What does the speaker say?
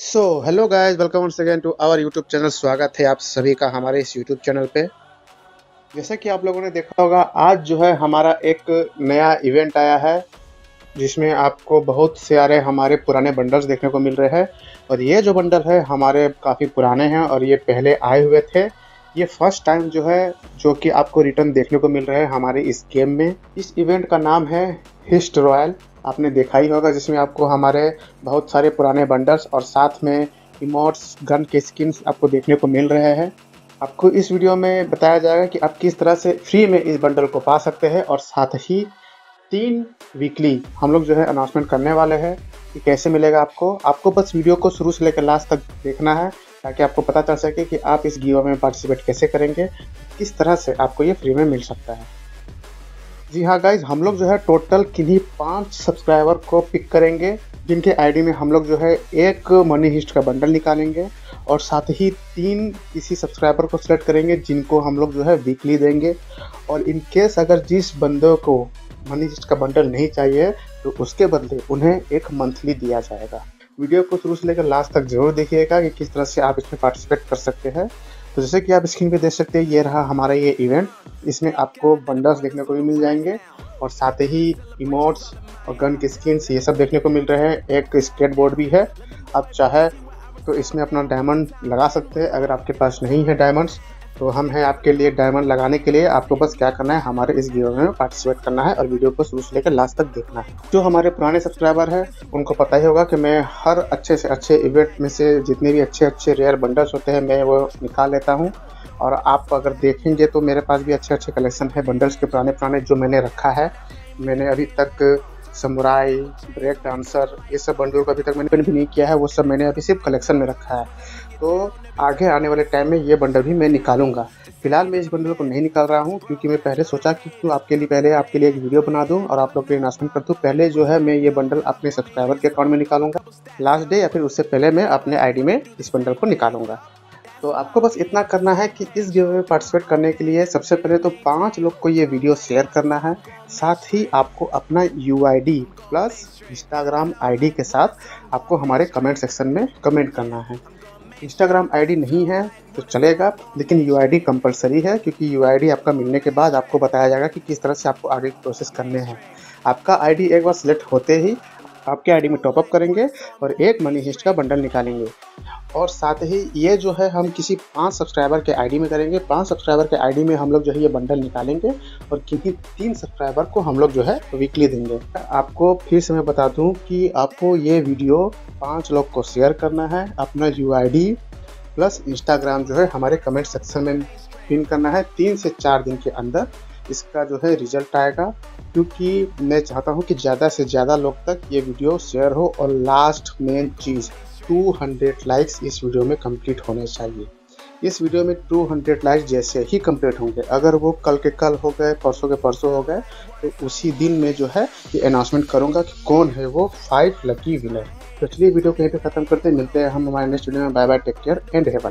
So hello guys welcome once again to our YouTube channel स्वागत है आप सभी का हमारे इस यूट्यूब चैनल पे। जैसा कि आप लोगों ने देखा होगा, आज जो है हमारा एक नया इवेंट आया है, जिसमें आपको बहुत सारे हमारे पुराने बंडल्स देखने को मिल रहे हैं। और ये जो बंडल है, हमारे काफ़ी पुराने हैं और ये पहले आए हुए थे। ये फ़र्स्ट टाइम जो है, जो कि आपको रिटर्न देखने को मिल रहा है हमारे इस गेम में। इस इवेंट का नाम है हिस्ट रॉयल आपने देखा ही होगा जिसमें आपको हमारे बहुत सारे पुराने बंडल्स और साथ में इमोट्स गन के स्किन्स आपको देखने को मिल रहे हैं। आपको इस वीडियो में बताया जाएगा कि आप किस तरह से फ्री में इस बंडल को पा सकते हैं और साथ ही तीन वीकली हम लोग जो है अनाउंसमेंट करने वाले हैं कि कैसे मिलेगा आपको। आपको बस वीडियो को शुरू से लेकर लास्ट तक देखना है ताकि आपको पता चल सके कि आप इस गिव में पार्टिसिपेट कैसे करेंगे, किस तरह से आपको ये फ्री में मिल सकता है। जी हाँ गाइज़ हम लोग जो है टोटल किन्हीं पाँच सब्सक्राइबर को पिक करेंगे, जिनके आईडी में हम लोग जो है एक मनी हिस्ट का बंडल निकालेंगे और साथ ही तीन किसी सब्सक्राइबर को सिलेक्ट करेंगे, जिनको हम लोग जो है वीकली देंगे। और इन केस अगर जिस बंदे को मनी हिस्ट का बंडल नहीं चाहिए तो उसके बदले उन्हें एक मंथली दिया जाएगा। वीडियो को शुरू से लेकर लास्ट तक ज़रूर देखिएगा कि किस तरह से आप इसमें पार्टिसिपेट कर सकते हैं। तो जैसे कि आप स्क्रीन पे देख सकते हैं, ये रहा हमारा ये इवेंट इसमें आपको बंडल्स देखने को भी मिल जाएँगे और साथ ही इमोट्स और गन की स्किन्स ये सब देखने को मिल रहे हैं। एक स्केट बोर्ड भी है, आप चाहे तो इसमें अपना डायमंड लगा सकते हैं। अगर आपके पास नहीं है डायमंड्स तो हम हैं आपके लिए डायमंड लगाने के लिए। आपको बस क्या करना है, हमारे इस गिव में पार्टिसिपेट करना है और वीडियो को शुरू से लेकर लास्ट तक देखना है। जो हमारे पुराने सब्सक्राइबर हैं, उनको पता ही होगा कि मैं हर अच्छे से अच्छे इवेंट में से जितने भी अच्छे अच्छे रेयर बंडल्स होते हैं, मैं वो निकाल लेता हूँ। और आप अगर देखेंगे तो मेरे पास भी अच्छे अच्छे कलेक्शन है बंडल्स के पुराने पुराने जो मैंने रखा है। मैंने अभी तक समुराई ब्रेक डांसर ये सब बंडल को अभी तक मैंने भी नहीं किया है, वो सब मैंने अभी सिर्फ़ कलेक्शन में रखा है। तो आगे आने वाले टाइम में ये बंडल भी मैं निकालूँगा। फ़िलहाल मैं इस बंडल को नहीं निकाल रहा हूँ, क्योंकि मैं पहले सोचा कि क्यों आपके लिए, पहले आपके लिए एक वीडियो बना दूँ और आप लोग के लिए अनाउंसमेंट कर दूँ। पहले जो है मैं ये बंडल अपने सब्सक्राइबर के अकाउंट में निकालूँगा। लास्ट डे या फिर उससे पहले मैं अपने आईडी में इस बंडल को निकालूँगा। तो आपको बस इतना करना है कि इस गिव में पार्टिसिपेट करने के लिए सबसे पहले तो पाँच लोग को ये वीडियो शेयर करना है। साथ ही आपको अपना यूआईडी प्लस इंस्टाग्राम आईडी के साथ आपको हमारे कमेंट सेक्शन में कमेंट करना है। इंस्टाग्राम आईडी नहीं है तो चलेगा, लेकिन यू आई कंपलसरी है, क्योंकि यू आई आपका मिलने के बाद आपको बताया जाएगा कि किस तरह से आपको आगे प्रोसेस करने हैं। आपका आईडी एक बार सिलेक्ट होते ही आपके आईडी में टॉपअप करेंगे और एक मनी हिस्ट का बंडल निकालेंगे। और साथ ही ये जो है, हम किसी पाँच सब्सक्राइबर के आईडी में करेंगे। पाँच सब्सक्राइबर के आईडी में हम लोग जो है, ये बंडल निकालेंगे और किसी तीन सब्सक्राइबर को हम लोग जो है वीकली देंगे। आपको फिर से मैं बता दूँ कि आपको ये वीडियो पाँच लोग को शेयर करना है। अपना यू प्लस इंस्टाग्राम जो है, हमारे कमेंट सेक्शन में पिन करना है। तीन से चार दिन के अंदर इसका जो है रिज़ल्ट आएगा। क्योंकि मैं चाहता हूँ कि ज़्यादा से ज़्यादा लोग तक ये वीडियो शेयर हो और लास्ट मेन चीज़ 200 लाइक्स इस वीडियो में कंप्लीट होने चाहिए। इस वीडियो में 200 लाइक्स जैसे ही कंप्लीट होंगे। अगर वो कल के कल हो गए, परसों के परसों हो गए तो उसी दिन में जो है ये अनाउंसमेंट करूँगा कि कौन है वो फाइव लकी विनर तो चलिए वीडियो कहीं पे खत्म करते हैं। मिलते हैं हम हमारे नेक्स्ट वीडियो में। Bye bye take care and have